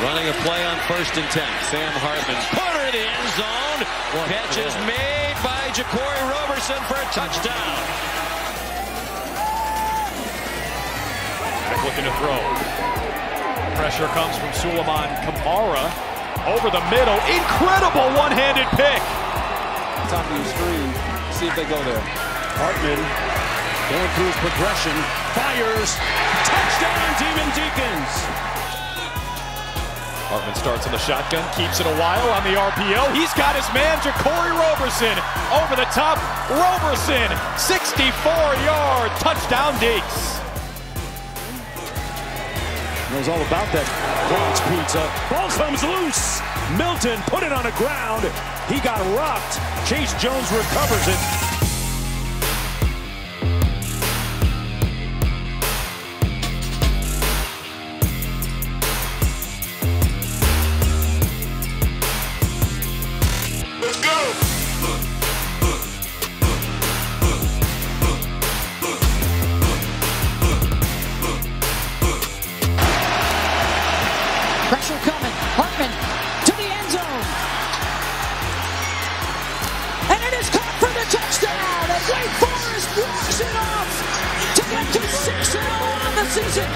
Running a play on first and ten. Sam Hartman put her in the end zone. Catch is made by Jaquarii Roberson for a touchdown. Beck looking to throw. Pressure comes from Suleiman Kamara. Over the middle. Incredible one-handed pick. Top of your screen. See if they go there. Hartman going through his progression. Fires. Touchdown, Demon Deacons. Hartman starts in the shotgun, keeps it a while on the RPO. He's got his man, Jaquarii Roberson, over the top. Roberson, 64-yard touchdown Deacs. Knows all about that Bronx pizza. Ball comes loose. Milton put it on the ground. He got rocked. Chase Jones recovers it. Touchdown. And Wake Forest walks it off to get to 6 0 on the season.